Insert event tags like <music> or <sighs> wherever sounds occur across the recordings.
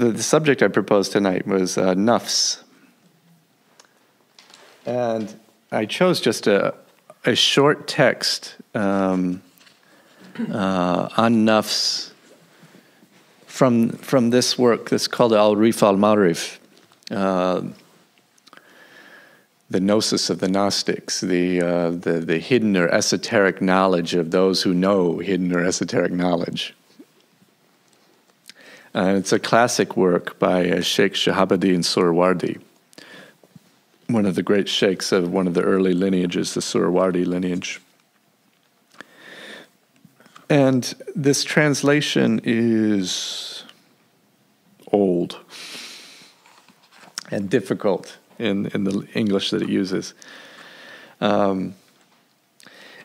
the, the subject I proposed tonight was uh. And I chose just a, a short text um, uh, on nafs from, from this work that's called Awarif al-Ma'arif, uh, the gnosis of the Gnostics, the, uh, the, the hidden or esoteric knowledge of those who know hidden or esoteric knowledge. Uh, it's a classic work by uh, Sheikh Shahabuddin Suhrawardi, one of the great sheikhs of one of the early lineages, the Suhrawardi lineage. And this translation is old and difficult in, in the English that it uses. Um,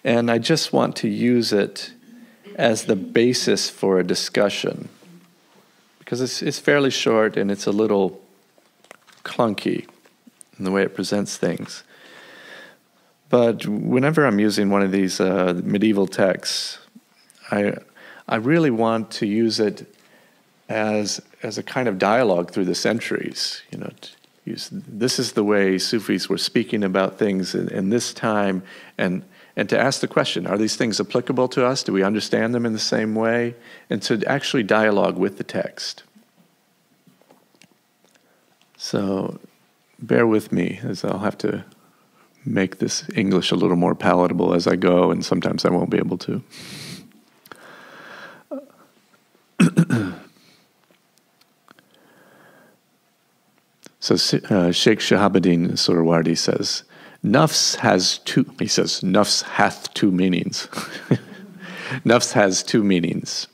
and I just want to use it as the basis for a discussion because it's, it's fairly short and it's a little clunky in the way it presents things. But whenever I'm using one of these uh, medieval texts, I, I really want to use it as, as a kind of dialogue through the centuries. You know, use, this is the way Sufis were speaking about things in, in this time, and and to ask the question are these things applicable to us? Do we understand them in the same way? And to actually dialogue with the text. So bear with me as I'll have to make this English a little more palatable as I go, and sometimes I won't be able to. <coughs> so uh, Sheikh Shahabuddin Suhrawardi says, Nafs has two, he says, Nafs hath two meanings. <laughs> Nafs has two meanings.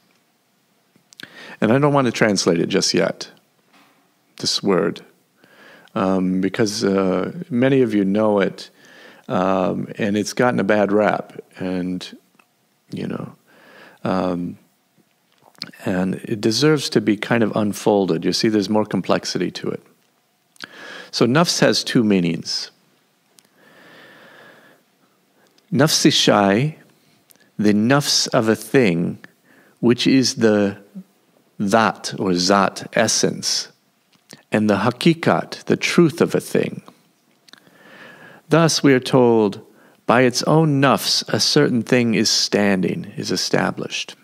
And I don't want to translate it just yet, this word, um, because uh, many of you know it, um, and it's gotten a bad rap. And, you know, um, and it deserves to be kind of unfolded. You see, there's more complexity to it. So, nafs has two meanings. Nafsi shai, the nafs of a thing, which is the that or zat essence, and the hakikat, the truth of a thing. Thus, we are told, by its own nafs, a certain thing is standing, is established.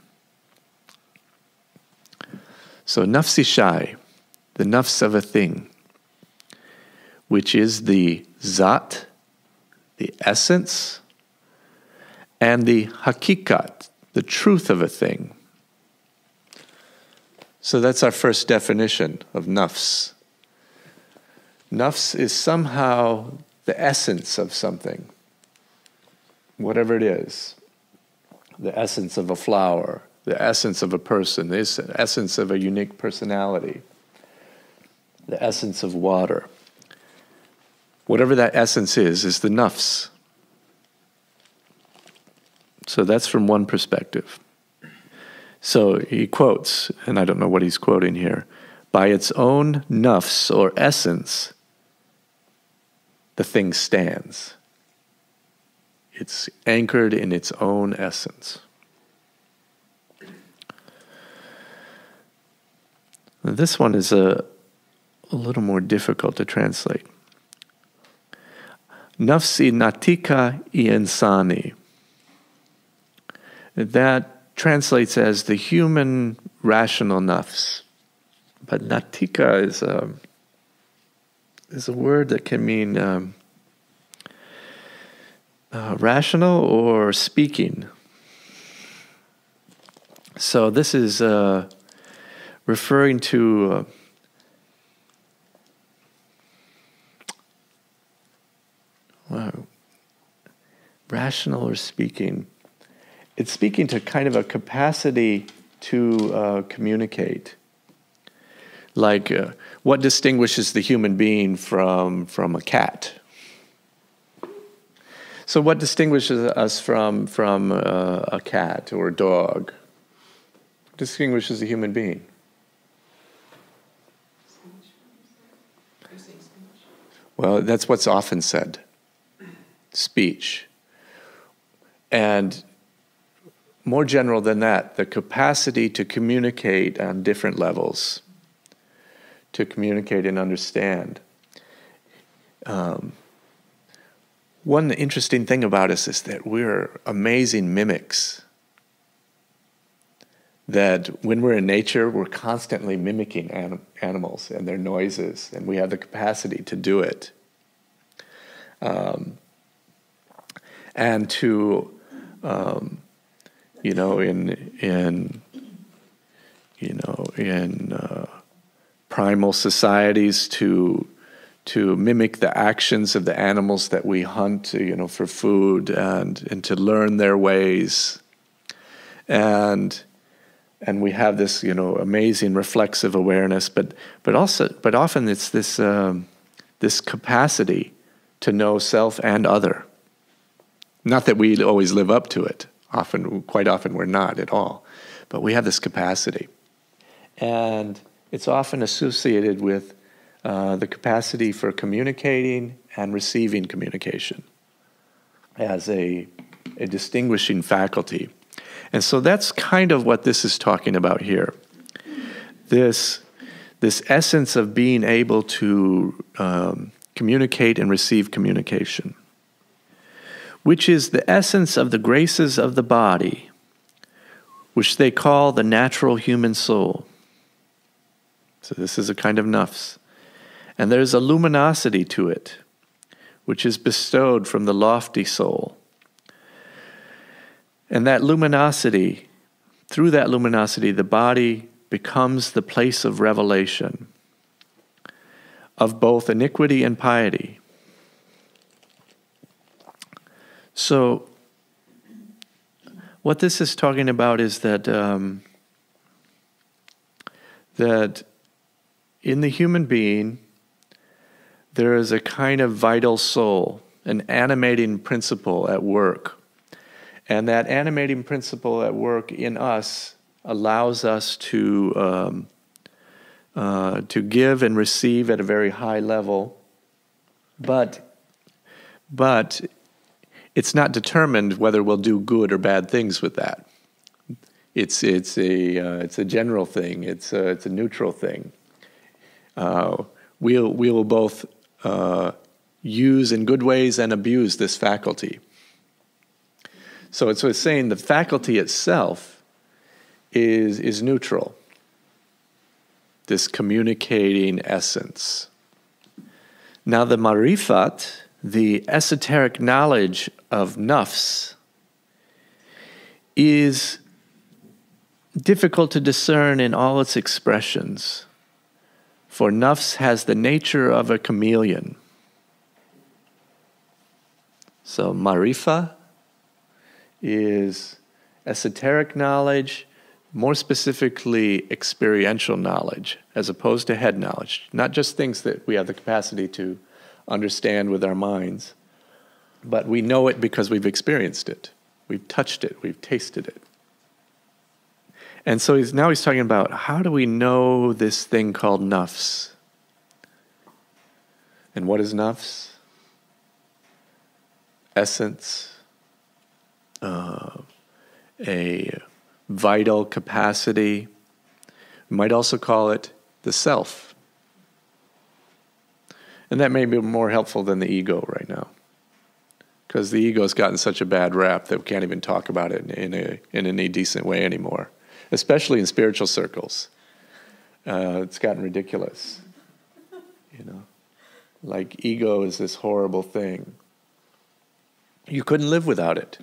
So, nafsi shai, the nafs of a thing, which is the zat, the essence, and the hakikat, the truth of a thing. So that's our first definition of nafs. Nafs is somehow the essence of something, whatever it is. The essence of a flower, the essence of a person, the essence of a unique personality, the essence of water. Whatever that essence is, is the nafs. So that's from one perspective. So he quotes, and I don't know what he's quoting here by its own nafs or essence, the thing stands. It's anchored in its own essence. This one is a, a little more difficult to translate. Nafsi natika i insani that translates as the human rational nafs. But natika is a, is a word that can mean um, uh, rational or speaking. So this is uh, referring to. Uh, rational or speaking it's speaking to kind of a capacity to uh, communicate. Like, uh, what distinguishes the human being from, from a cat? So, what distinguishes us from, from uh, a cat or a dog? Distinguishes a human being? Well, that's what's often said speech. And more general than that, the capacity to communicate on different levels. to communicate and understand. Um, one interesting thing about us is that we're amazing mimics. That when we're in nature, we're constantly mimicking anim- animals and their noises, and we have the capacity to do it. Um, and to, um, you know, in in you know in uh, primal societies to to mimic the actions of the animals that we hunt, you know, for food and and to learn their ways. And and we have this, you know, amazing reflexive awareness, but but also but often it's this um, this capacity to know self and other. Not that we always live up to it. Often, quite often, we're not at all, but we have this capacity, and it's often associated with uh, the capacity for communicating and receiving communication as a, a distinguishing faculty. And so that's kind of what this is talking about here. This, this essence of being able to um, communicate and receive communication, which is the essence of the graces of the body, which they call the natural human soul. So, this is a kind of nafs. And there's a luminosity to it, which is bestowed from the lofty soul. And that luminosity, through that luminosity, the body becomes the place of revelation of both iniquity and piety. So, what this is talking about is that um, that in the human being there is a kind of vital soul, an animating principle at work. And that animating principle at work in us allows us to, um, uh, to give and receive at a very high level. But, but it's not determined whether we'll do good or bad things with that. It's, it's, a, uh, it's a general thing, it's a, it's a neutral thing. Uh, we'll, we will both uh, use in good ways and abuse this faculty. So it's, it's saying the faculty itself is, is neutral, this communicating essence. Now, the marifat, the esoteric knowledge of nafs, is difficult to discern in all its expressions for nafs has the nature of a chameleon. So, marifa is esoteric knowledge, more specifically, experiential knowledge, as opposed to head knowledge. Not just things that we have the capacity to understand with our minds, but we know it because we've experienced it, we've touched it, we've tasted it. And so he's, now he's talking about how do we know this thing called nafs? And what is nafs? Essence, uh, a vital capacity. We might also call it the self. And that may be more helpful than the ego right now. Because the ego has gotten such a bad rap that we can't even talk about it in, in, a, in any decent way anymore especially in spiritual circles. Uh, it's gotten ridiculous. You know, like ego is this horrible thing. You couldn't live without it.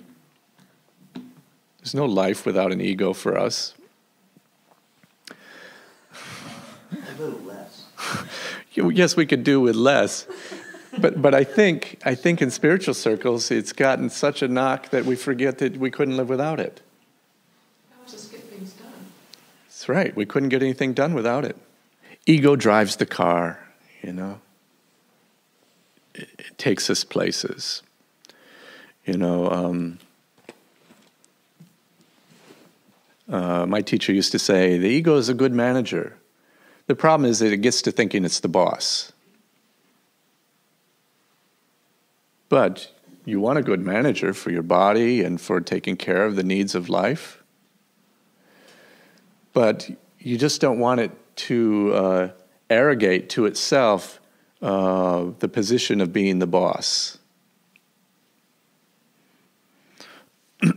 There's no life without an ego for us. A little less. <laughs> yes, we could do with less. But, but I think I think in spiritual circles it's gotten such a knock that we forget that we couldn't live without it. Just get things done. That's right. We couldn't get anything done without it. Ego drives the car, you know. It, it takes us places. You know, um, uh, my teacher used to say, the ego is a good manager. The problem is that it gets to thinking it's the boss. But you want a good manager for your body and for taking care of the needs of life but you just don't want it to uh, arrogate to itself uh, the position of being the boss. <clears throat>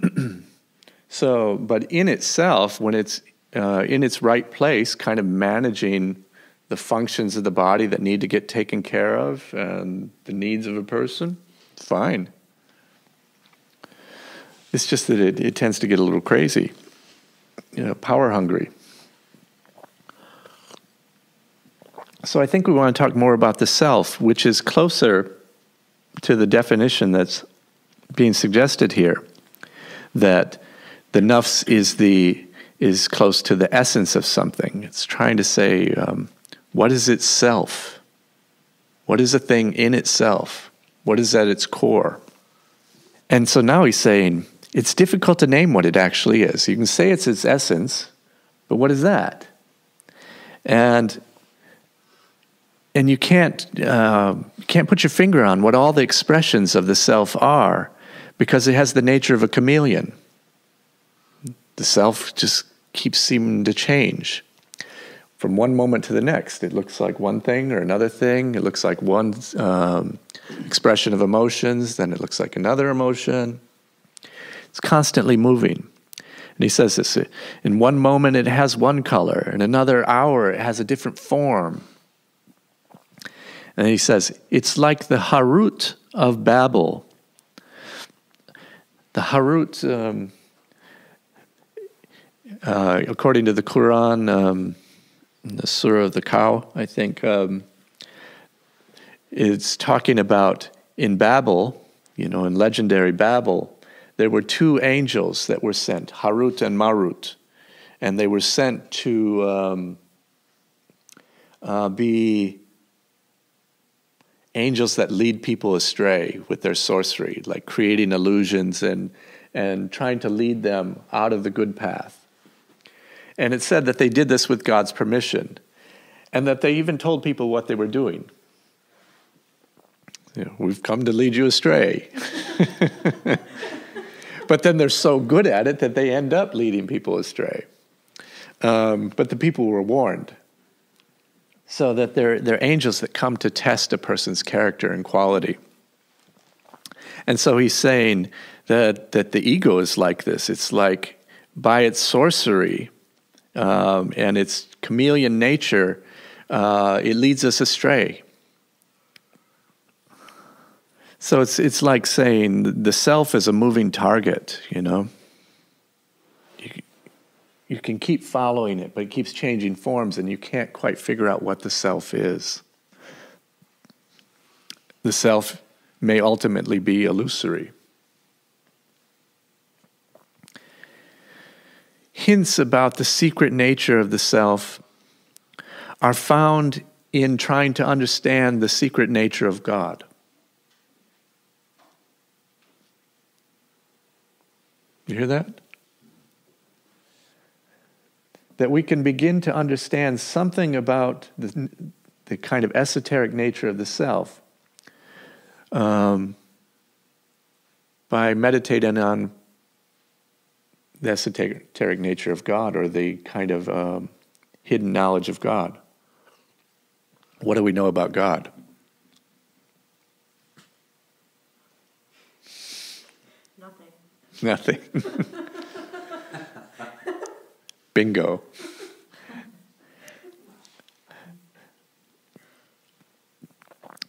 so, but in itself, when it's uh, in its right place, kind of managing the functions of the body that need to get taken care of and the needs of a person, fine. It's just that it, it tends to get a little crazy, you know, power hungry. So I think we want to talk more about the self, which is closer to the definition that's being suggested here. That the nafs is the is close to the essence of something. It's trying to say, um, what is itself? What is a thing in itself? What is at its core? And so now he's saying it's difficult to name what it actually is. You can say it's its essence, but what is that? And and you can't uh, can't put your finger on what all the expressions of the self are because it has the nature of a chameleon. The self just keeps seeming to change from one moment to the next. It looks like one thing or another thing. It looks like one um, expression of emotions, then it looks like another emotion. It's constantly moving. And he says this in one moment it has one color, in another hour it has a different form. And he says, it's like the Harut of Babel. The Harut, um, uh, according to the Quran, um, the Surah of the Cow, I think, um, it's talking about in Babel, you know, in legendary Babel, there were two angels that were sent, Harut and Marut, and they were sent to um, uh, be angels that lead people astray with their sorcery, like creating illusions and, and trying to lead them out of the good path. And it said that they did this with God's permission, and that they even told people what they were doing. You know, We've come to lead you astray. <laughs> but then they're so good at it that they end up leading people astray. Um, but the people were warned. So that they're, they're angels that come to test a person's character and quality. And so he's saying that, that the ego is like this. It's like by its sorcery um, and its chameleon nature, uh, it leads us astray. So it's, it's like saying the self is a moving target, you know? you can keep following it, but it keeps changing forms, and you can't quite figure out what the self is. The self may ultimately be illusory. Hints about the secret nature of the self are found in trying to understand the secret nature of God. You hear that? that we can begin to understand something about the, the kind of esoteric nature of the self um, by meditating on the esoteric nature of God or the kind of um, hidden knowledge of God. What do we know about God? Nothing. Nothing. <laughs> Bingo.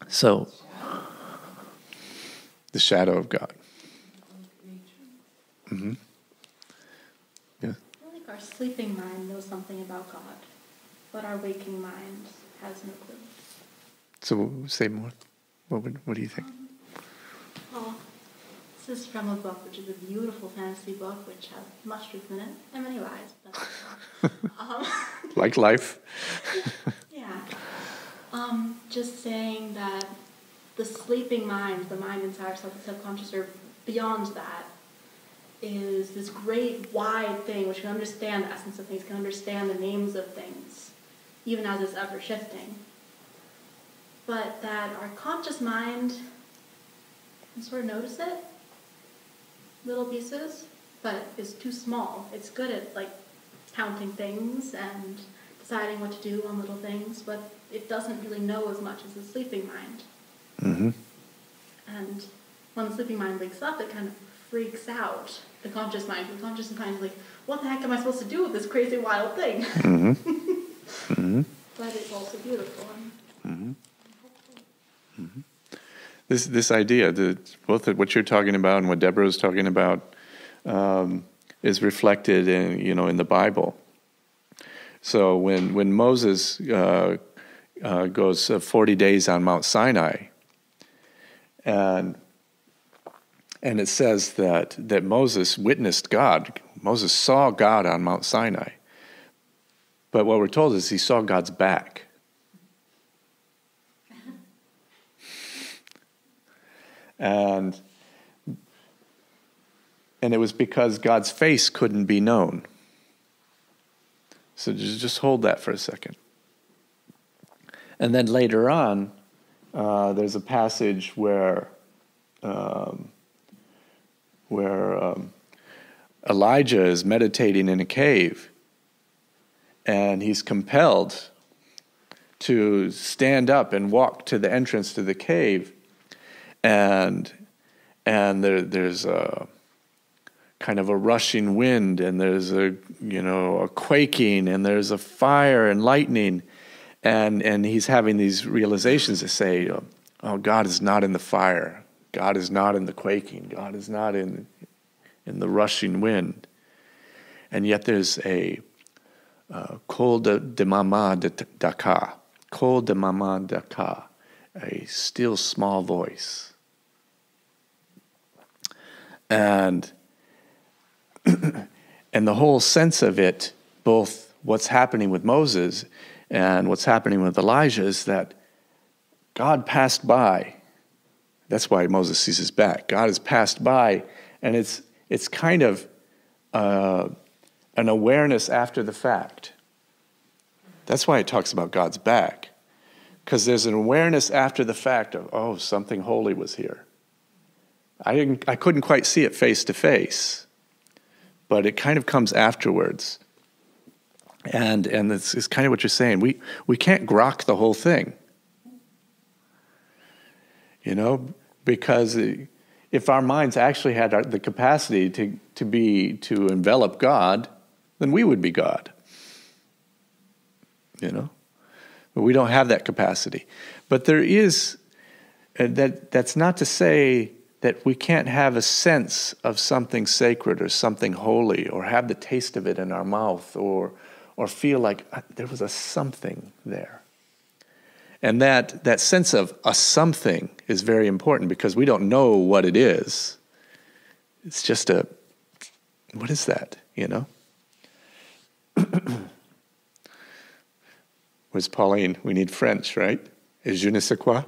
So, the shadow of God. Mm-hmm. Yeah. I think our sleeping mind knows something about God, but our waking mind has no clue. So, say more. What, would, what do you think? Um, well, this is from a book, which is a beautiful fantasy book, which has much truth in it and many lies. But, <laughs> um, <laughs> like life. yeah. Um, just saying that the sleeping mind, the mind inside ourselves, the subconscious, or beyond that, is this great wide thing which can understand the essence of things, can understand the names of things, even as it's ever shifting. But that our conscious mind can sort of notice it little pieces, but it's too small. It's good at like counting things and deciding what to do on little things, but it doesn't really know as much as the sleeping mind. Mm-hmm. And when the sleeping mind wakes up, it kind of freaks out the conscious mind. The conscious mind is like, what the heck am I supposed to do with this crazy wild thing? Mm-hmm. mm-hmm. But it's also beautiful. Mm-hmm. Mm-hmm. This this idea, the, both what you're talking about and what Deborah is talking about, um, is reflected in you know in the Bible. So when when Moses uh, uh, goes uh, 40 days on Mount Sinai, and and it says that that Moses witnessed God. Moses saw God on Mount Sinai. But what we're told is he saw God's back. and and it was because God's face couldn't be known. So just hold that for a second. And then later on, uh, there's a passage where um, where um, Elijah is meditating in a cave, and he's compelled to stand up and walk to the entrance to the cave, and and there, there's a kind of a rushing wind, and there's a you know a quaking, and there's a fire and lightning, and and he's having these realizations to say, "Oh, God is not in the fire. God is not in the quaking. God is not in in the rushing wind." And yet there's a uh, kol de, de mama de daka, kol de mama daka, a still small voice. And <clears throat> and the whole sense of it, both what's happening with Moses and what's happening with Elijah, is that God passed by. That's why Moses sees his back. God has passed by, and it's it's kind of uh, an awareness after the fact. That's why it talks about God's back, because there's an awareness after the fact of oh something holy was here. I didn't, I couldn't quite see it face to face but it kind of comes afterwards. And and it's, it's kind of what you're saying. We we can't grok the whole thing. You know, because if our minds actually had our, the capacity to to be to envelop God, then we would be God. You know, but we don't have that capacity. But there is uh, that. That's not to say that we can't have a sense of something sacred or something holy or have the taste of it in our mouth or, or feel like uh, there was a something there. And that, that sense of a something is very important because we don't know what it is. It's just a, what is that, you know? <coughs> Where's Pauline? We need French, right? Et je ne sais quoi?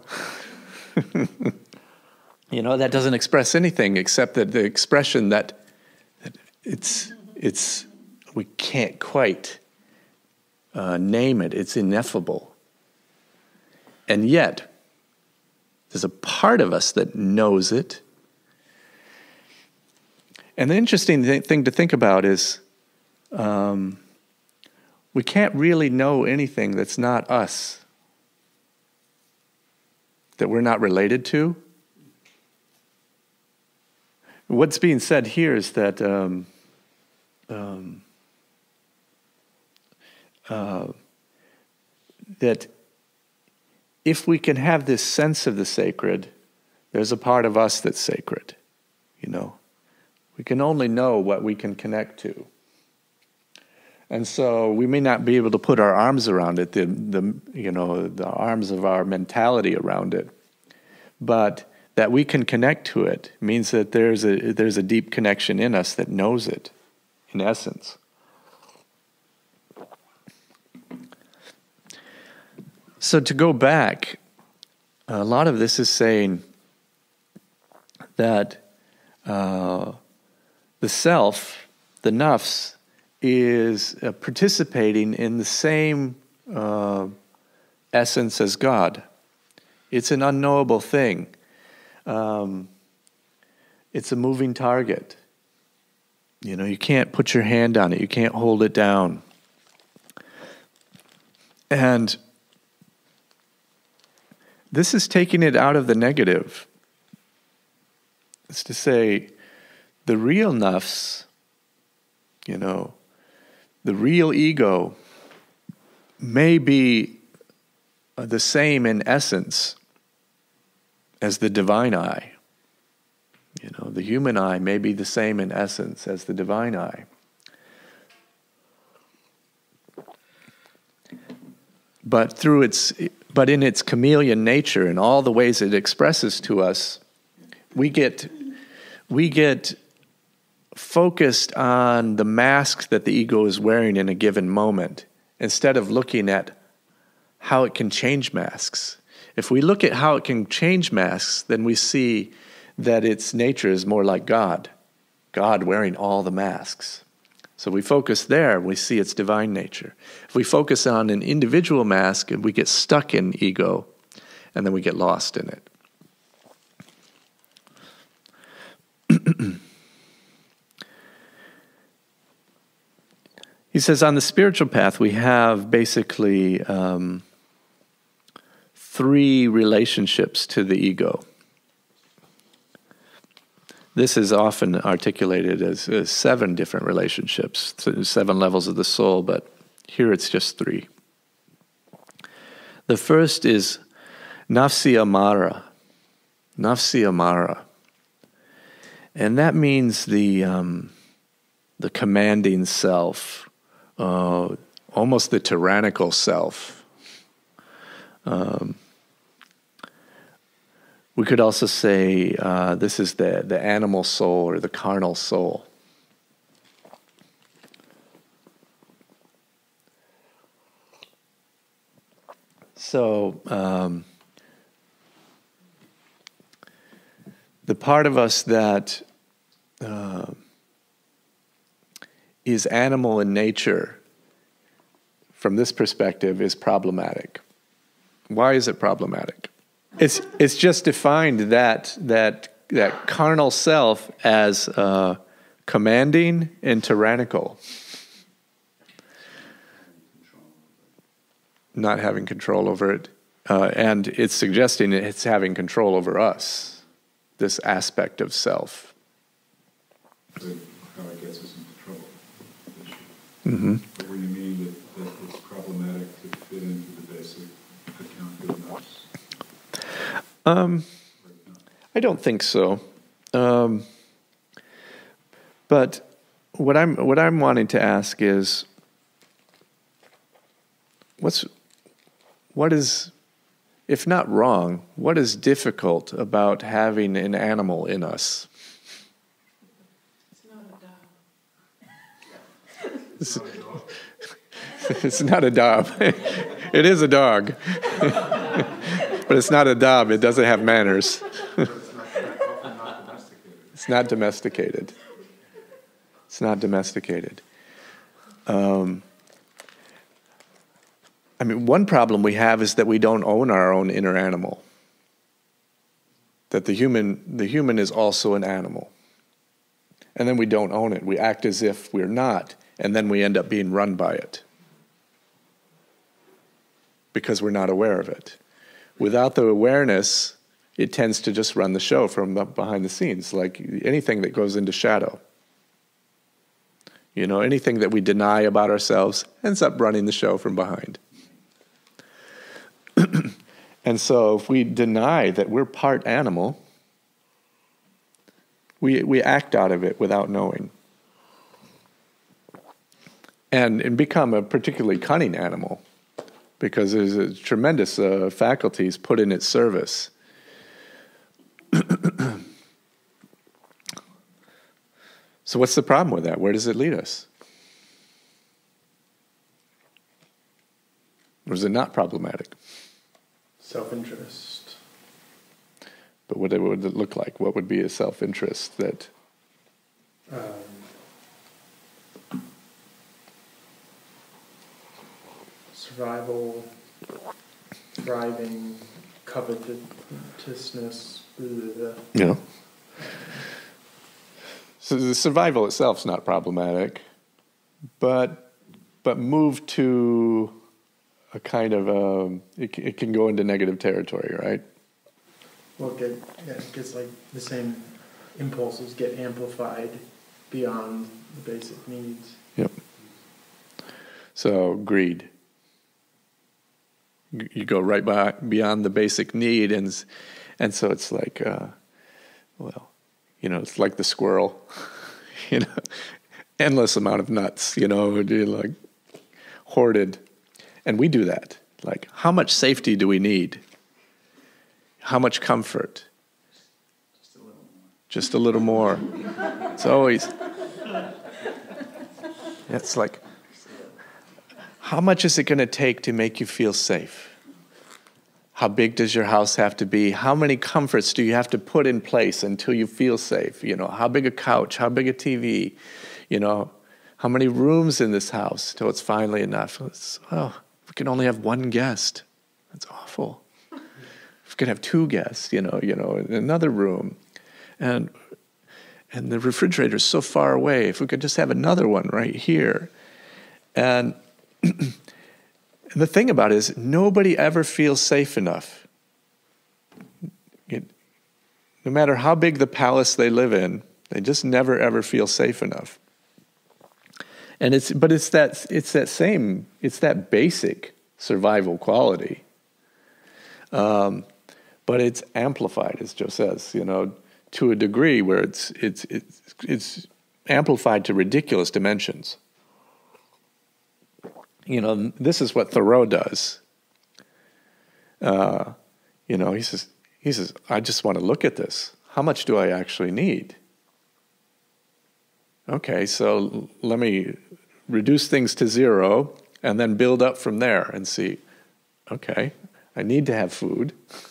<laughs> You know, that doesn't express anything except that the expression that, that it's, it's, we can't quite uh, name it, it's ineffable. And yet, there's a part of us that knows it. And the interesting th- thing to think about is um, we can't really know anything that's not us, that we're not related to What's being said here is that um, um, uh, that if we can have this sense of the sacred, there's a part of us that's sacred. You know, we can only know what we can connect to. And so we may not be able to put our arms around it, the, the you know the arms of our mentality around it, but that we can connect to it means that there's a, there's a deep connection in us that knows it, in essence. So, to go back, a lot of this is saying that uh, the self, the nafs, is uh, participating in the same uh, essence as God. It's an unknowable thing um, it's a moving target. You know, you can't put your hand on it, you can't hold it down. And this is taking it out of the negative. It's to say, the real nafs, you know, the real ego may be uh, the same in essence as the divine eye. You know, the human eye may be the same in essence as the divine eye. But through its but in its chameleon nature and all the ways it expresses to us, we get we get focused on the mask that the ego is wearing in a given moment instead of looking at how it can change masks. If we look at how it can change masks, then we see that its nature is more like God, God wearing all the masks. So we focus there, we see its divine nature. If we focus on an individual mask, we get stuck in ego, and then we get lost in it. <clears throat> he says on the spiritual path, we have basically um, three relationships to the ego. This is often articulated as, as seven different relationships, seven levels of the soul, but here it's just three. The first is nafsi amara. Nafsi amara. And that means the, um, the commanding self, uh, almost the tyrannical self. Um, we could also say uh, this is the, the animal soul or the carnal soul. So, um, the part of us that uh, is animal in nature, from this perspective, is problematic. Why is it problematic? It's it's just defined that that that carnal self as uh, commanding and tyrannical, not having control over it, uh, and it's suggesting it's having control over us. This aspect of self. how it gets us into trouble. Mm-hmm. But what do you mean that, that it's problematic to fit into the basic account of um, I don't think so. Um, but what I'm what I'm wanting to ask is, what's what is, if not wrong, what is difficult about having an animal in us? It's not a dog. <laughs> <laughs> it's not a dog. <laughs> it is a dog. But it's not a dog, it doesn't have manners. <laughs> it's not domesticated. It's not domesticated. Um, I mean, one problem we have is that we don't own our own inner animal. That the human, the human is also an animal. And then we don't own it. We act as if we're not, and then we end up being run by it because we're not aware of it without the awareness, it tends to just run the show from behind the scenes, like anything that goes into shadow. You know, anything that we deny about ourselves ends up running the show from behind. <clears throat> and so, if we deny that we're part animal, we, we act out of it without knowing. And, and become a particularly cunning animal because there's a tremendous uh, faculties put in its service. <clears throat> so, what's the problem with that? Where does it lead us? Or is it not problematic? Self interest. But what would it look like? What would be a self interest that. Um, survival, thriving, covetousness. Yeah. So the survival itself is not problematic, but but move to a kind of um, it, it can go into negative territory, right? Well, get, yeah, it gets like the same impulses get amplified beyond the basic needs. Yep. So greed. You go right by, beyond the basic need, and and so it's like, uh, well, you know, it's like the squirrel, <laughs> you know, endless amount of nuts, you know, like hoarded, and we do that. Like, how much safety do we need? How much comfort? Just a little more. It's always. It's like, how much is it going to take to make you feel safe? How big does your house have to be? How many comforts do you have to put in place until you feel safe? You know, how big a couch? How big a TV? You know, how many rooms in this house till it's finally enough? It's, oh, we can only have one guest. That's awful. We could have two guests. You know, you know, in another room, and and the refrigerator is so far away. If we could just have another one right here, and <clears throat> the thing about it is, nobody ever feels safe enough. It- no matter how big the palace they live in, they just never ever feel safe enough. And it's but it's that it's that same it's that basic survival quality. Um, but it's amplified, as Joe says, you know, to a degree where it's it's it's it's amplified to ridiculous dimensions you know, this is what Thoreau does. Uh, you know, he says, he says, I just want to look at this. How much do I actually need? Okay, so let me reduce things to zero and then build up from there and see, okay, I need to have food. <laughs>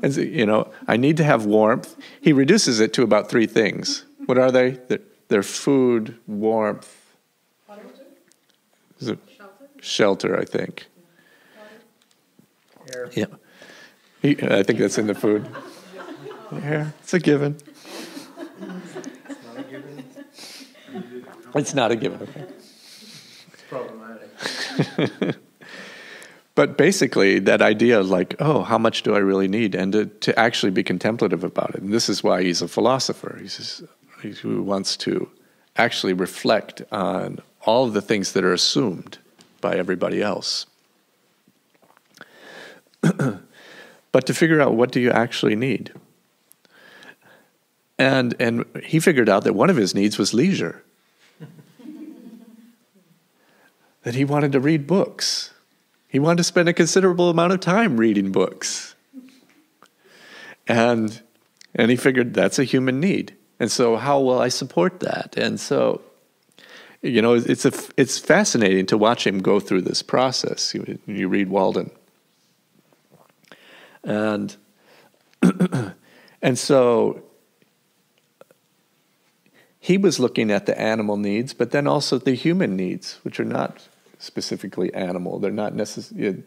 And, you know, I need to have warmth. He reduces it to about three things. What are they? They're, they're food, warmth, is it shelter, I think. Air. Yeah. He- I think that's in the food. Yeah, it's a given. It's not a given. Okay. It's problematic. <laughs> But basically, that idea of like, oh, how much do I really need? And to, to actually be contemplative about it. And this is why he's a philosopher. He's just, he who wants to actually reflect on all of the things that are assumed by everybody else. <clears throat> but to figure out what do you actually need. And, and he figured out that one of his needs was leisure. <laughs> that he wanted to read books. He wanted to spend a considerable amount of time reading books. And, and he figured that's a human need. And so, how will I support that? And so, you know, it's, a, it's fascinating to watch him go through this process. You, you read Walden. And, <clears throat> and so, he was looking at the animal needs, but then also the human needs, which are not specifically animal. They're not necessarily,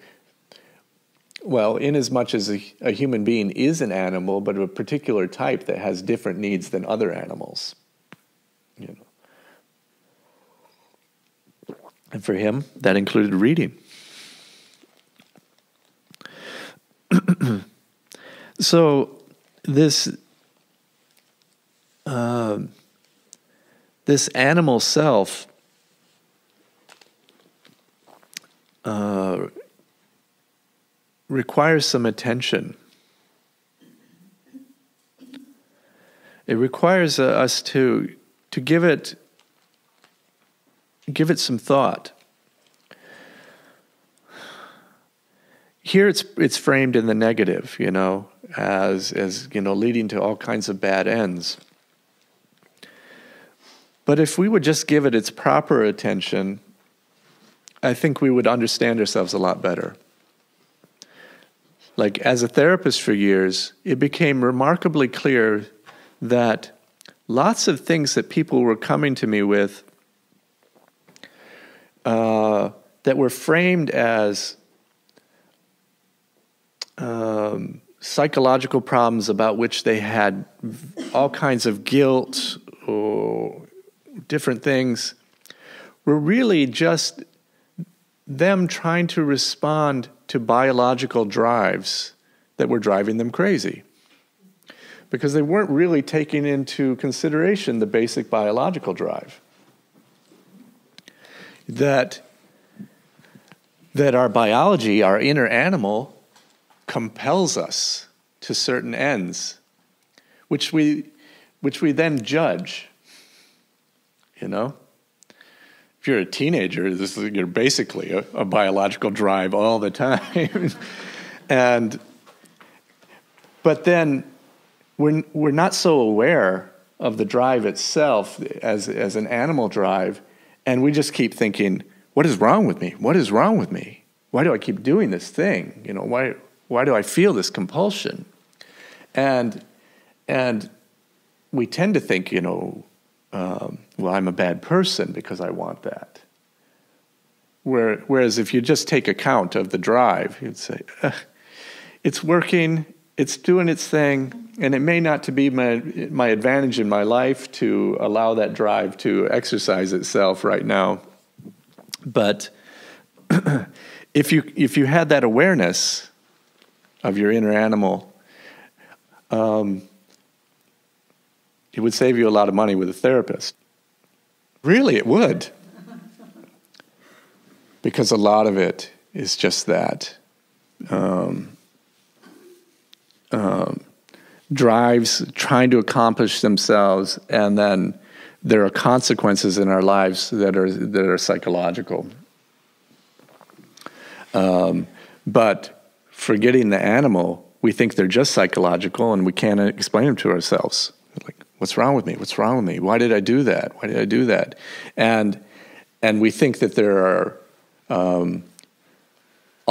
well, in as much as a, a human being is an animal, but of a particular type that has different needs than other animals. You know. And for him, that included reading. <clears throat> so, this um, this animal self uh, requires some attention. It requires uh, us to to give it give it some thought. Here it's it's framed in the negative, you know, as as you know, leading to all kinds of bad ends. But if we would just give it its proper attention, I think we would understand ourselves a lot better. Like, as a therapist for years, it became remarkably clear that lots of things that people were coming to me with uh, that were framed as um, psychological problems about which they had all kinds of guilt or different things were really just them trying to respond to biological drives that were driving them crazy. Because they weren't really taking into consideration the basic biological drive. That, that our biology, our inner animal, compels us to certain ends, which we, which we then judge. You know? If you're a teenager, this is, you're basically a, a biological drive all the time. <laughs> and but then we're, we're not so aware of the drive itself as, as an animal drive, and we just keep thinking, what is wrong with me? What is wrong with me? Why do I keep doing this thing? You know, why, why do I feel this compulsion? And, and we tend to think, you know, um, well, I'm a bad person because I want that. Where, whereas if you just take account of the drive, you'd say, it's working, it's doing its thing, and it may not to be my, my advantage in my life to allow that drive to exercise itself right now. But <clears throat> if you if you had that awareness of your inner animal, um, it would save you a lot of money with a therapist. Really, it would. <laughs> Because a lot of it is just that. Um, um, drives trying to accomplish themselves, and then there are consequences in our lives that are that are psychological. Um, but forgetting the animal, we think they're just psychological, and we can't explain them to ourselves. Like, what's wrong with me? What's wrong with me? Why did I do that? Why did I do that? And and we think that there are um,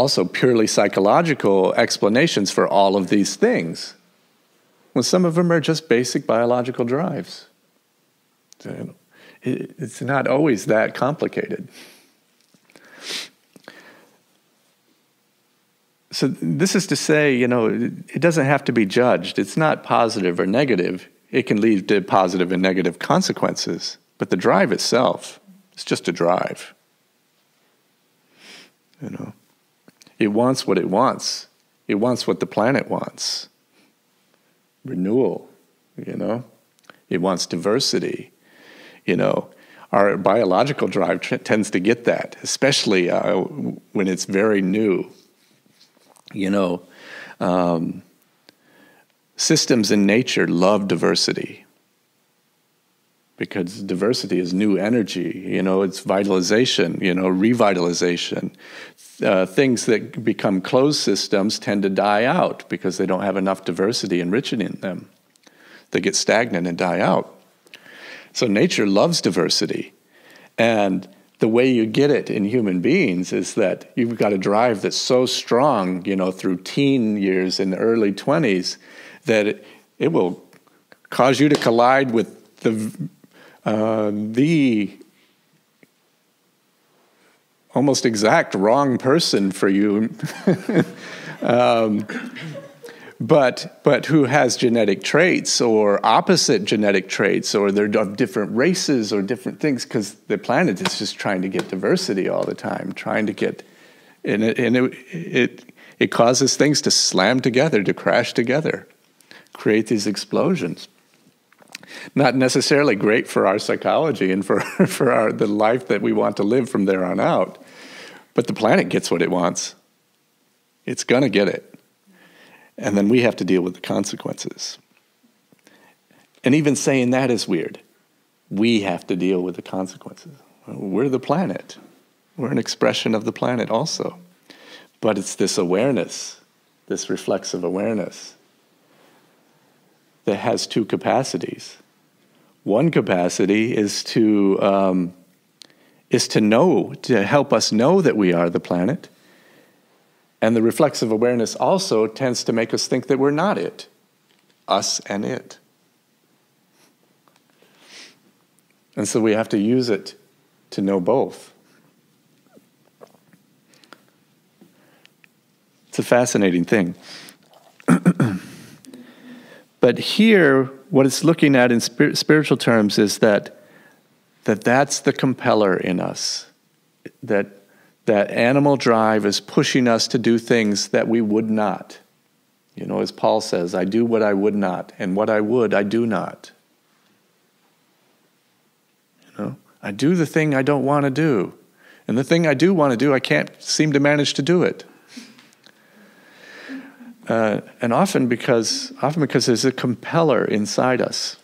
also purely psychological explanations for all of these things. When some of them are just basic biological drives. It's not always that complicated. So, this is to say, you know, it doesn't have to be judged. It's not positive or negative. It can lead to positive and negative consequences. But the drive itself is just a drive. You know, it wants what it wants. It wants what the planet wants renewal, you know, it wants diversity. You know, our biological drive t- tends to get that, especially uh, when it's very new. You know, um, systems in nature love diversity because diversity is new energy. You know, it's vitalization. You know, revitalization. Uh, things that become closed systems tend to die out because they don't have enough diversity enriching in them. They get stagnant and die out. So nature loves diversity, and the way you get it in human beings is that you've got a drive that's so strong, you know, through teen years and early 20s, that it, it will cause you to collide with the uh, the almost exact wrong person for you, <laughs> um, but but who has genetic traits or opposite genetic traits, or they're of different races or different things, because the planet is just trying to get diversity all the time, trying to get, and it, and it, it it causes things to slam together, to crash together, create these explosions not necessarily great for our psychology and for, <laughs> for our, the life that we want to live from there on out. But the planet gets what it wants. It's going to get it. And then we have to deal with the consequences. And even saying that is weird. We have to deal with the consequences. We're the planet, we're an expression of the planet also. But it's this awareness, this reflexive awareness, that has two capacities. One capacity is to um, is to know, to help us know that we are the planet. And the reflexive awareness also tends to make us think that we're not it, us and it. And so we have to use it to know both. It's a fascinating thing. <clears throat> But here, what it's looking at in spir- spiritual terms is that, that that's the compeller in us. That, that animal drive is pushing us to do things that we would not. You know, as Paul says, I do what I would not, and what I would, I do not. You know, I do the thing I don't want to do. And the thing I do want to do, I can't seem to manage to do it. Uh, and often because often because there's a compeller inside us.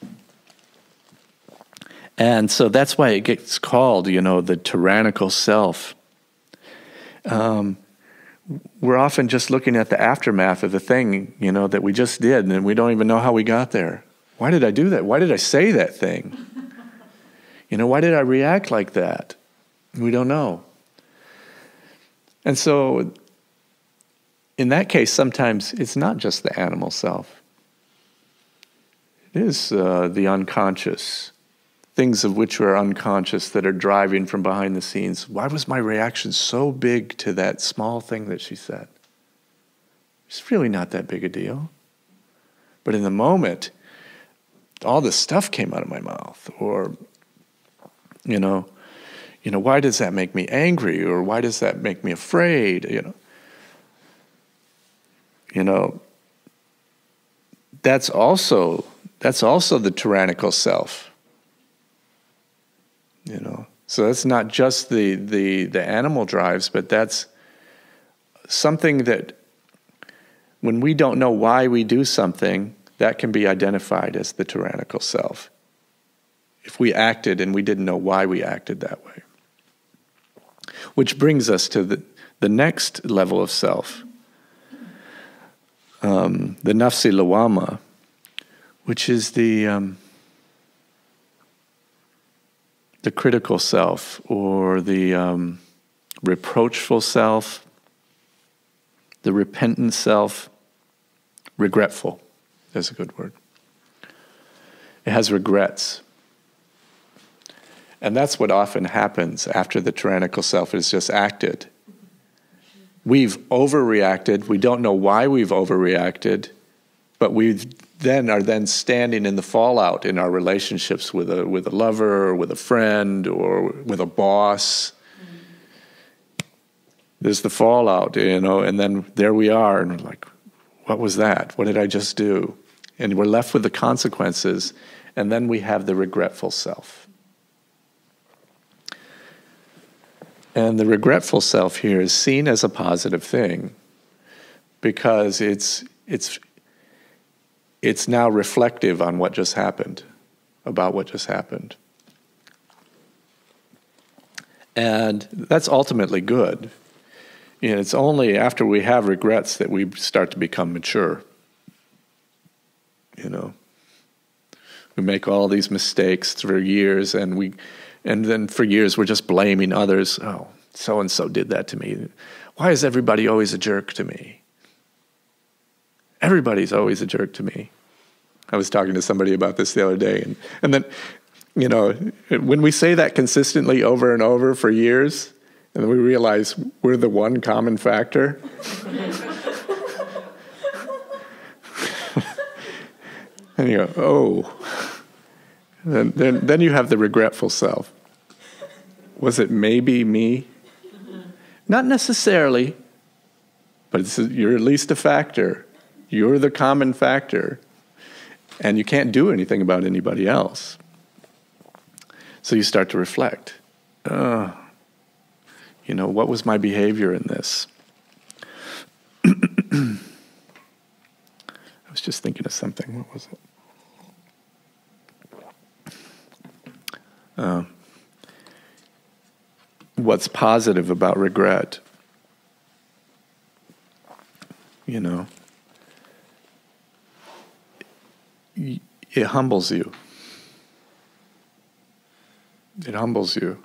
And so that's why it gets called, you know, the tyrannical self. Um, we're often just looking at the aftermath of the thing, you know, that we just did, and we don't even know how we got there. Why did I do that? Why did I say that thing? <laughs> You know, why did I react like that? We don't know. And so, in that case, sometimes it's not just the animal self, it is uh, the unconscious things of which we're unconscious that are driving from behind the scenes. Why was my reaction so big to that small thing that she said? It's really not that big a deal. But in the moment, all this stuff came out of my mouth, or, you know, you know, why does that make me angry, or why does that make me afraid? You know, you know, that's also that's also the tyrannical self you know. So that's not just the the the animal drives but that's something that when we don't know why we do something that can be identified as the tyrannical self. If we acted and we didn't know why we acted that way. Which brings us to the, the next level of self um, the nafsi lawama which is the um, the critical self or the um, reproachful self, the repentant self, regretful is a good word. It has regrets. And that's what often happens after the tyrannical self has just acted. We've overreacted. We don't know why we've overreacted, but we've then are then standing in the fallout in our relationships with a with a lover or with a friend or with a boss. There's the fallout, you know, and then there we are, and we're like, what was that? What did I just do? And we're left with the consequences, and then we have the regretful self. And the regretful self here is seen as a positive thing because it's it's it's now reflective on what just happened, about what just happened. And that's ultimately good. You know, it's only after we have regrets that we start to become mature. You know, we make all these mistakes for years, and we, and then for years we're just blaming others. Oh, so and so did that to me. Why is everybody always a jerk to me? Everybody's always a jerk to me. I was talking to somebody about this the other day, and, and then, you know, when we say that consistently over and over for years, and then we realize we're the one common factor. <laughs> and you go, oh. Then, then, then you have the regretful self. Was it maybe me? Not necessarily, but you're at least a factor. You're the common factor and you can't do anything about anybody else. So you start to reflect. Uh, you know, what was my behavior in this? <clears throat> I was just thinking of something. What was it? Uh, what's positive about regret? You know, it humbles you. It humbles you.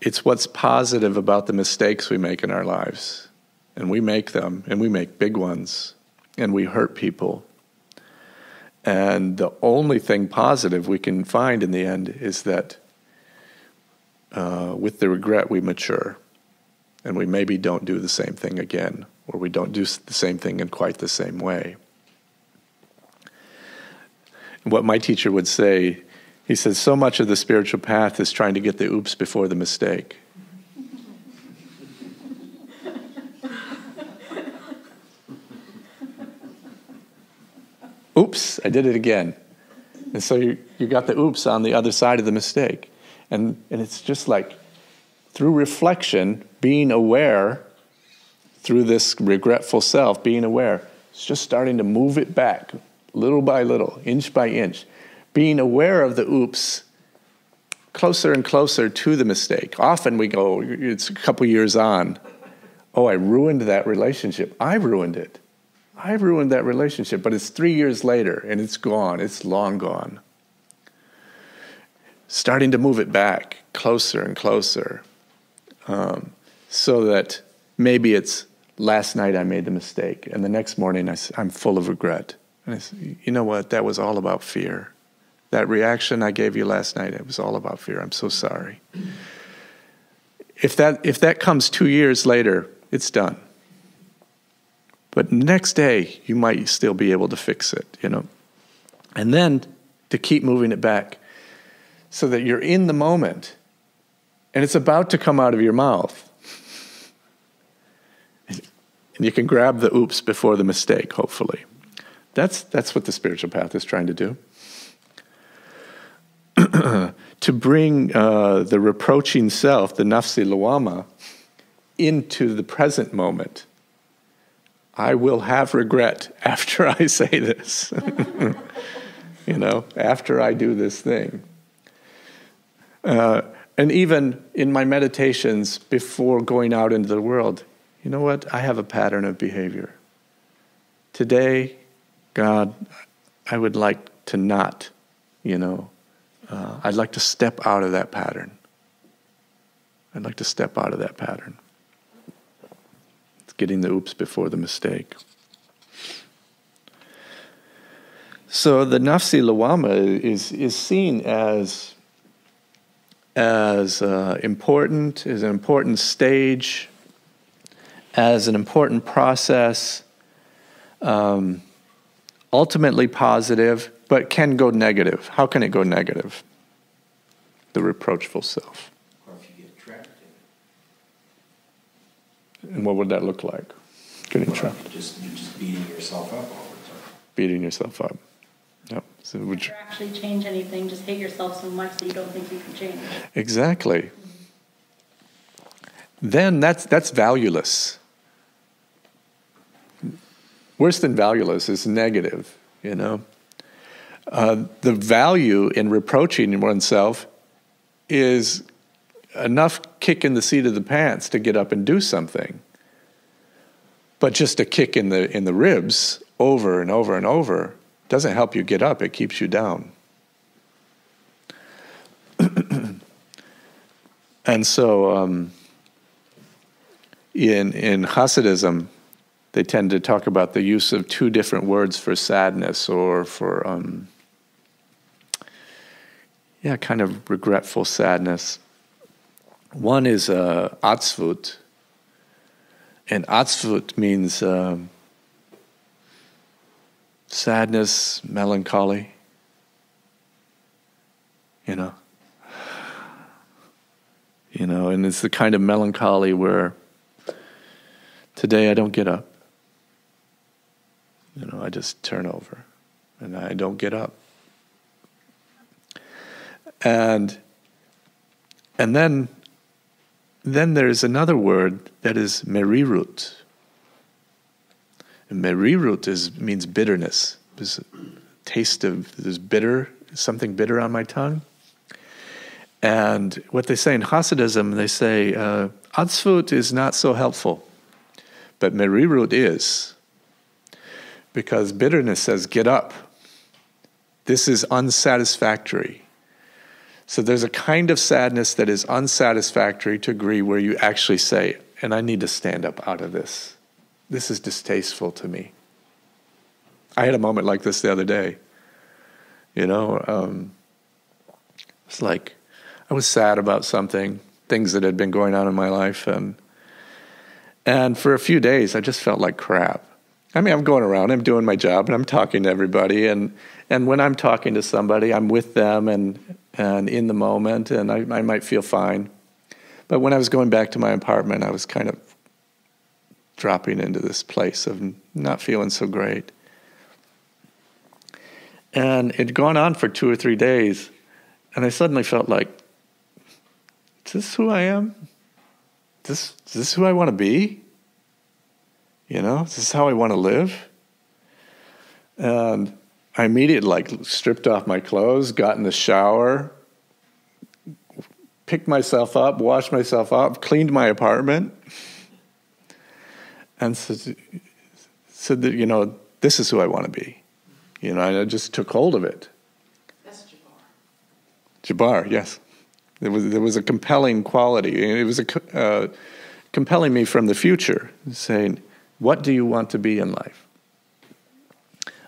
It's what's positive about the mistakes we make in our lives. And we make them, and we make big ones, and we hurt people. And the only thing positive we can find in the end is that uh, with the regret, we mature and we maybe don't do the same thing again, or we don't do the same thing in quite the same way. What my teacher would say, he says, so much of the spiritual path is trying to get the oops before the mistake. <laughs> oops, I did it again. And so you, you got the oops on the other side of the mistake. And, and it's just like through reflection, being aware, through this regretful self, being aware, it's just starting to move it back little by little, inch by inch. Being aware of the oops closer and closer to the mistake. Often we go, it's a couple years on. Oh, I ruined that relationship. I ruined it. I ruined that relationship, but it's three years later and it's gone. It's long gone. Starting to move it back closer and closer um, so that maybe it's last night I made the mistake and the next morning I, am full of regret. And I say, you know what? That was all about fear. That reaction I gave you last night, it was all about fear. I'm so sorry. If that, if that comes two years later, it's done. But next day, you might still be able to fix it, you know. And then to keep moving it back so that you're in the moment and it's about to come out of your mouth. And you can grab the oops before the mistake, hopefully. That's, that's what the spiritual path is trying to do. <clears throat> to bring uh, the reproaching self, the nafsi lawama, into the present moment. I will have regret after <laughs> I say this. <laughs> you know, after I do this thing. Uh, and even in my meditations before going out into the world, you know what? I have a pattern of behavior. Today, God, I would like to not, you know, uh, I'd like to step out of that pattern. I'd like to step out of that pattern. It's getting the oops before the mistake. So the nafsi lawama is, is seen as, as uh, important, as an important stage, as an important process. Um, ultimately positive, but can go negative. How can it go negative? The reproachful self. Or if you get trapped in And what would that look like? Getting it. trapped, Just, just beating yourself up all the time. beating yourself up. Yep. So would you, Never actually change anything, just hate yourself so much that you don't think you can change. exactly. Then that's that's valueless. Worse than valueless is negative. You know, uh, the value in reproaching oneself is enough kick in the seat of the pants to get up and do something. But just a kick in the in the ribs over and over and over doesn't help you get up, it keeps you down. <clears throat> and so um, in in Hasidism, they tend to talk about the use of two different words for sadness or for um, yeah, kind of regretful sadness. One is uh, atzvut, and atzvut means um, sadness, melancholy. You know, you know, and it's the kind of melancholy where today I don't get up. You know, I just turn over and I don't get up. And and then then there's another word that is merirut. Merirut is means bitterness. A taste of there's bitter, something bitter on my tongue. And what they say in Hasidism, they say uh, is not so helpful, but merirut is because bitterness says, get up. This is unsatisfactory. So there's a kind of sadness that is unsatisfactory to agree where you actually say, and I need to stand up out of this. This is distasteful to me. I had a moment like this the other day. You know, um, it's like I was sad about something, things that had been going on in my life, and and for a few days I just felt like crap. I mean, I'm going around, I'm doing my job, and I'm talking to everybody. And, and when I'm talking to somebody, I'm with them and, and in the moment, and I, I might feel fine. But when I was going back to my apartment, I was kind of dropping into this place of not feeling so great. And it'd gone on for two or three days, and I suddenly felt like, is this who I am? Is this, is this who I want to be? You know, This is this how I want to live? And I immediately like stripped off my clothes, got in the shower, picked myself up, washed myself up, cleaned my apartment, and said, said that, you know, this is who I want to be. You know, and I just took hold of it. That's Jabbar. Jabbar, yes. There was, there was a compelling quality. It was a, uh, compelling me from the future, saying, What do you want to be in life?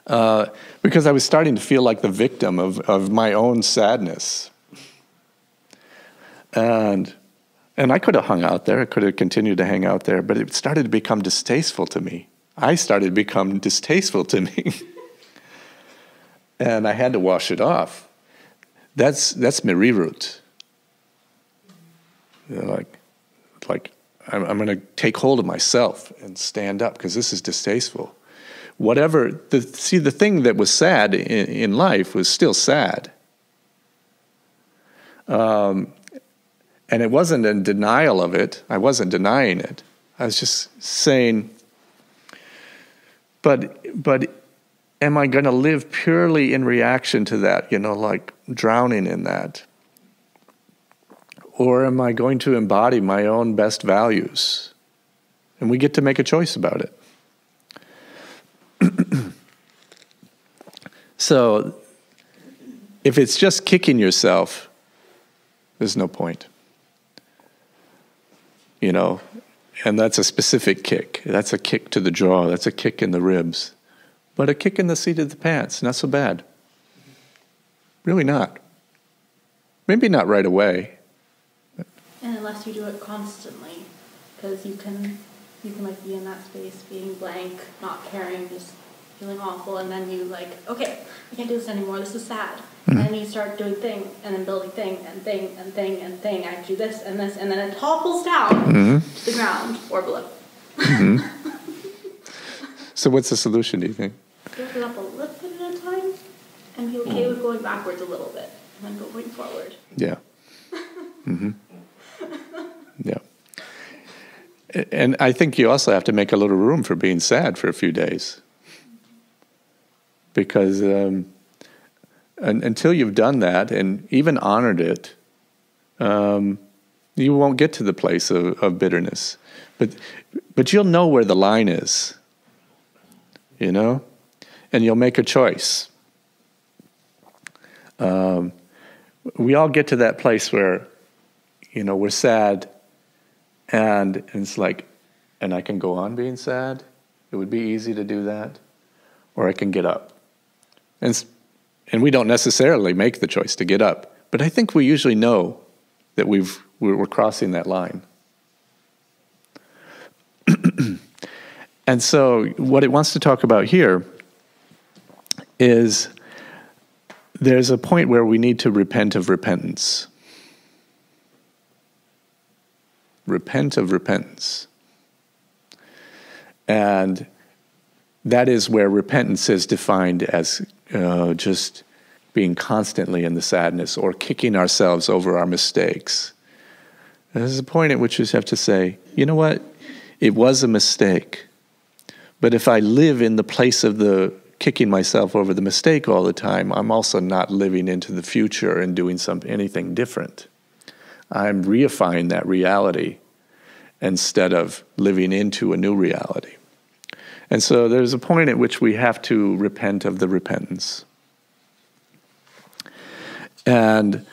Uh, because I was starting to feel like the victim of, of my own sadness. And, and I could have hung out there, I could have continued to hang out there, but it started to become distasteful to me. I started to become distasteful to <laughs> me. and I had to wash it off. That's, that's. You know, like, like I'm, I'm going to take hold of myself and stand up because this is distasteful. Whatever, the, see, the thing that was sad in, in life was still sad. Um, and it wasn't in denial of it, I wasn't denying it. I was just saying, but, but am I going to live purely in reaction to that, you know, like drowning in that? Or am I going to embody my own best values? And we get to make a choice about it. <clears throat> so, if it's just kicking yourself, there's no point. You know, and that's a specific kick. That's a kick to the jaw, that's a kick in the ribs. But a kick in the seat of the pants, not so bad. Really not. Maybe not right away. And unless you do it constantly, because you can, you can like be in that space, being blank, not caring, just feeling awful, and then you like, okay, I can't do this anymore. This is sad. Mm-hmm. And then you start doing thing, and then building thing, and thing, and thing, and thing. I do this and this, and then it topples down Mm-hmm. to the ground or below. <laughs> So, what's the solution, do you think? Build it up a little bit at a time, and be okay with going backwards a little bit, and then going forward. Yeah. <laughs> hmm Yeah. And I think you also have to make a little room for being sad for a few days. Because um, un- until you've done that and even honored it, um, you won't get to the place of, of bitterness. But, but you'll know where the line is, you know? And you'll make a choice. Um, we all get to that place where you know we're sad and, and it's like and i can go on being sad it would be easy to do that or i can get up and, and we don't necessarily make the choice to get up but i think we usually know that we've we're, crossing that line <clears throat> and so what it wants to talk about here is there's a point where we need to repent of repentance. Repent of repentance. And that is where repentance is defined as uh, just being constantly in the sadness or kicking ourselves over our mistakes. There's a point at which you have to say, you know what? It was a mistake. But if I live in the place of the kicking myself over the mistake all the time, I'm also not living into the future and doing some, anything different. I'm reifying that reality instead of living into a new reality. And so there's a point at which we have to repent of the repentance. And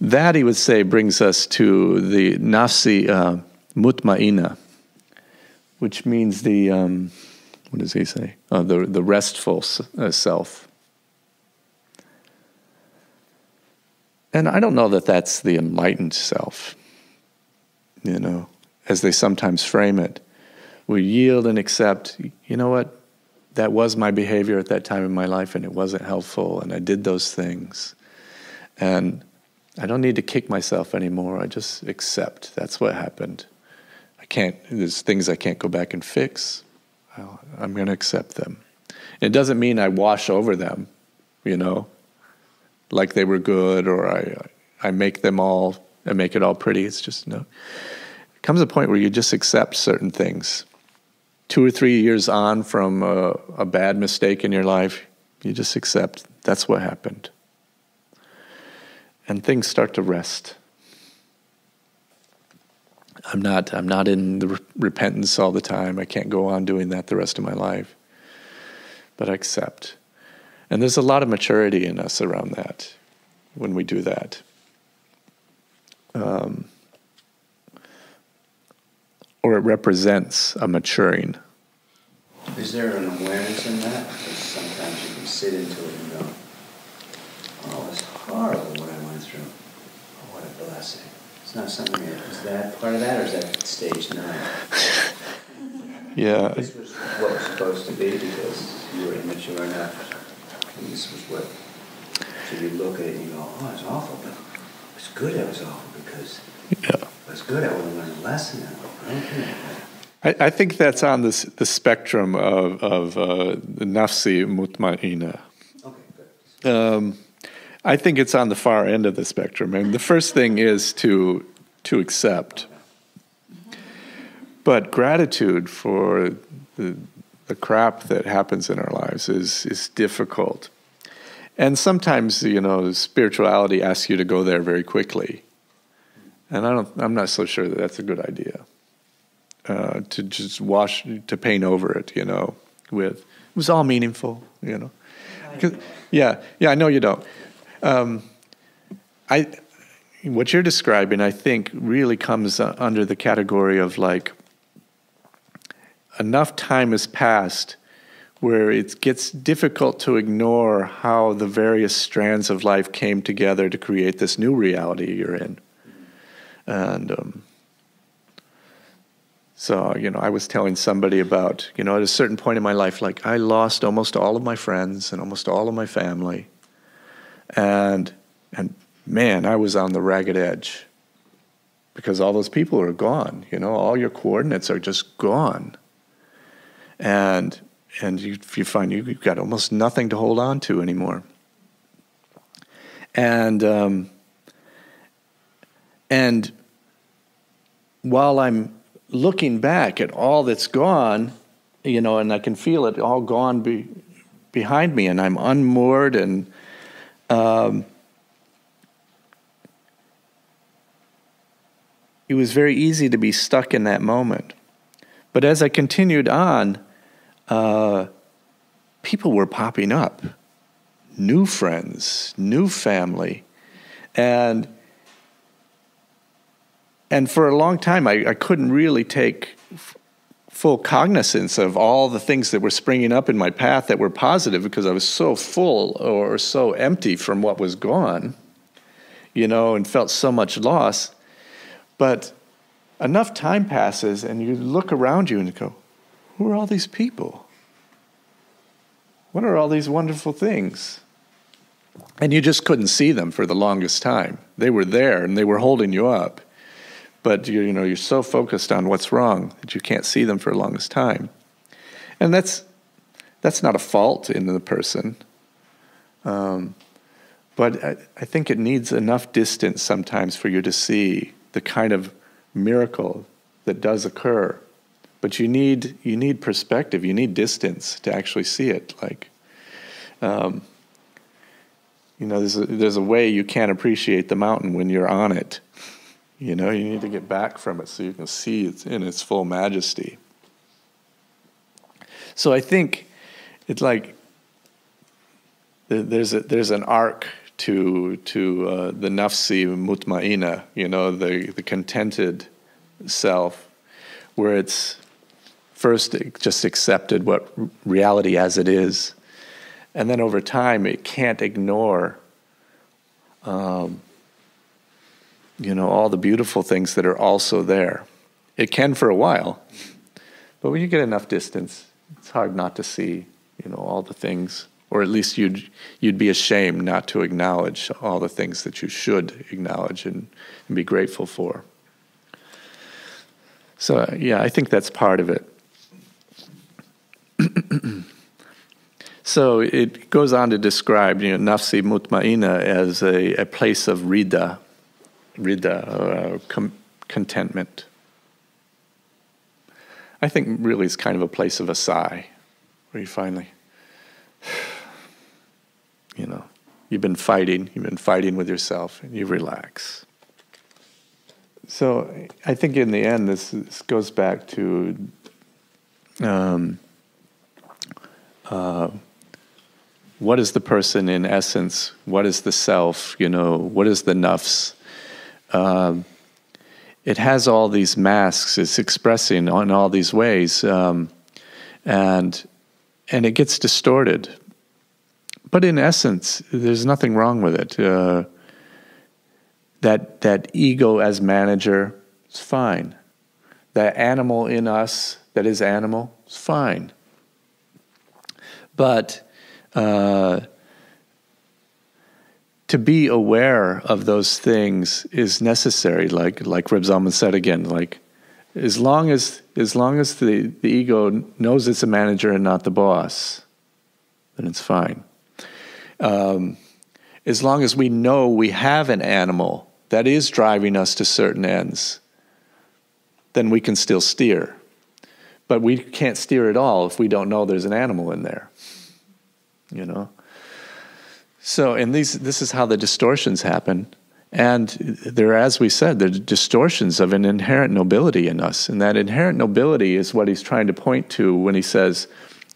that, he would say, brings us to the nafsi uh, mutmaina, which means the. Um, what does he say? Uh, the, the restful uh, self. And I don't know that that's the enlightened self, you know, as they sometimes frame it. We yield and accept, you know what? That was my behavior at that time in my life, and it wasn't helpful, and I did those things. And I don't need to kick myself anymore. I just accept that's what happened. I can't, there's things I can't go back and fix. I'll- I'm going to accept them. It doesn't mean I wash over them. you know, like they were good, or I I make them all, I make it all pretty. It's just no. It comes a point where you just accept certain things. Two or three years on from a, a bad mistake in your life, you just accept that's what happened, and things start to rest. I'm not I'm not in the re- repentance all the time. I can't go on doing that the rest of my life. But I accept. And there's a lot of maturity in us around that when we do that. Um, or it represents a maturing. Is there an awareness in that? Because sometimes you can sit into it and go, oh, it's horrible what I went through. Oh, what a blessing. It's not something that, is that part of that or is that stage nine? Yeah. This was what was supposed to be because you were immature enough. And this was what, so you look at it and you go, oh, it's awful, but it's good it was awful because Yeah. it's good I would have learned a lesson. I don't think I, I think that's on this, the spectrum of, of uh, the nafsi mutmaina. Okay. Um, I think it's on the far end of the spectrum. And the first thing is to, to accept. But gratitude for the, the crap that happens in our lives is, is difficult. And sometimes, you know, spirituality asks you to go there very quickly. And I don't, I'm not so sure that that's a good idea. Uh, to just wash, to paint over it, you know, with, it was all meaningful, you know. Yeah, yeah, I know you don't. Um, I, what you're describing, I think, really comes under the category of like enough time has passed where it gets difficult to ignore how the various strands of life came together to create this new reality you're in. And um, so, you know, I was telling somebody about, you know, at a certain point in my life, like I lost almost all of my friends and almost all of my family. And, and man, I was on the ragged edge because all those people are gone. You know, all your coordinates are just gone. And, and you, you find you've got almost nothing to hold on to anymore. And, um, and while I'm looking back at all that's gone, you know, and I can feel it all gone be, behind me, and I'm unmoored, and um, it was very easy to be stuck in that moment. But as I continued on, uh, people were popping up new friends, new family. And and for a long time, I, I couldn't really take f- full cognizance of all the things that were springing up in my path that were positive because I was so full or so empty from what was gone, you know, and felt so much loss. But enough time passes, and you look around you and go, Who are all these people? What are all these wonderful things? And you just couldn't see them for the longest time. They were there and they were holding you up but you, you know you're so focused on what's wrong that you can't see them for the longest time. And that's that's not a fault in the person. Um, but I, I think it needs enough distance sometimes for you to see the kind of miracle that does occur. But you need you need perspective. You need distance to actually see it like um, you know there's a, there's a way you can't appreciate the mountain when you're on it you know, you need to get back from it so you can see it in its full majesty. So I think it's like there's a, there's an arc to to uh, the nafsi mutmaina, you know, the the contented self, where it's first just accepted what reality as it is, and then over time it can't ignore. Um, you know, all the beautiful things that are also there. It can for a while, but when you get enough distance, it's hard not to see, you know, all the things, or at least you'd you'd be ashamed not to acknowledge all the things that you should acknowledge and, and be grateful for. So yeah, I think that's part of it. <clears throat> So it goes on to describe, you know, nafsi mutmaina as a, a place of rida, rida, uh, com- contentment. I think really it's kind of a place of a sigh, where you finally, <sighs> you know, you've been fighting, you've been fighting with yourself, and you relax. So I think in the end, this, this goes back to um, uh, what is the person in essence? What is the self? You know, what is the nafs? Um, it has all these masks. It's expressing in all these ways, um, and and it gets distorted. But in essence, there's nothing wrong with it. Uh, that that ego as manager is fine. That animal in us that is animal is fine. But uh, to be aware of those things is necessary. Like like Reb Zalman said again, like as long as as long as the, the ego knows it's a manager and not the boss, then it's fine. Um, as long as we know we have an animal that is driving us to certain ends, then we can still steer. But we can't steer at all if we don't know there's an animal in there. You know? So, and these, this is how the distortions happen. And there, as we said, there are distortions of an inherent nobility in us. And that inherent nobility is what he's trying to point to when he says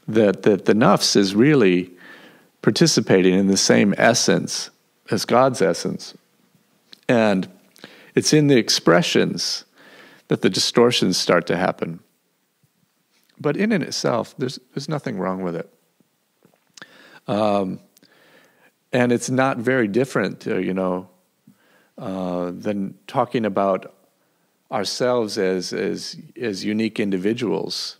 that, that the nafs is really participating in the same essence as God's essence. And it's in the expressions that the distortions start to happen. But in and itself, there's, there's nothing wrong with it. Um, and it's not very different, uh, you know, uh, than talking about ourselves as as as unique individuals.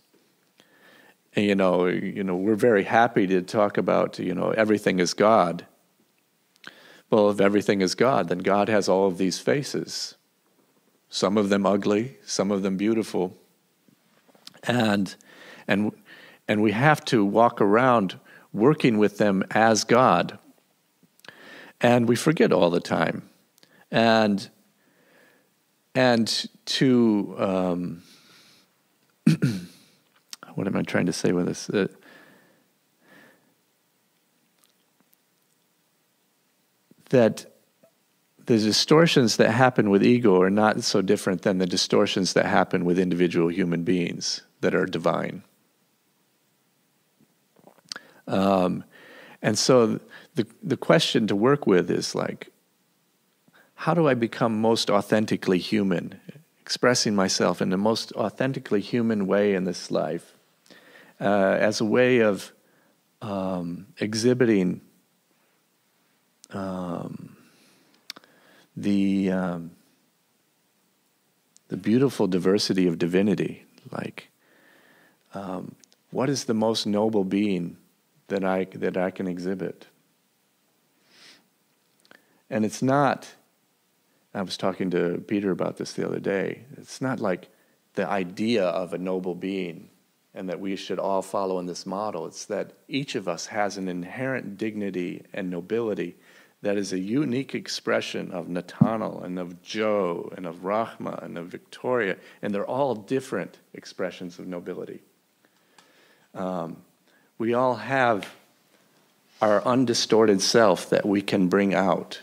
And, you know, you know, we're very happy to talk about, you know, everything is God. Well, if everything is God, then God has all of these faces. Some of them ugly, some of them beautiful. And and and we have to walk around working with them as God and we forget all the time. And and to um, <clears throat> what am I trying to say with this? Uh, that the distortions that happen with ego are not so different than the distortions that happen with individual human beings that are divine. Um, and so the, the question to work with is like, how do I become most authentically human? Expressing myself in the most authentically human way in this life uh, as a way of um, exhibiting um, the, um, the beautiful diversity of divinity. Like, um, what is the most noble being that I, that I can exhibit? And it's not, I was talking to Peter about this the other day, it's not like the idea of a noble being and that we should all follow in this model. It's that each of us has an inherent dignity and nobility that is a unique expression of Netanel and of Joe and of Rahma and of Victoria, and they're all different expressions of nobility. Um, we all have our undistorted self that we can bring out